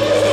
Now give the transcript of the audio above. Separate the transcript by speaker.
Speaker 1: Yeah.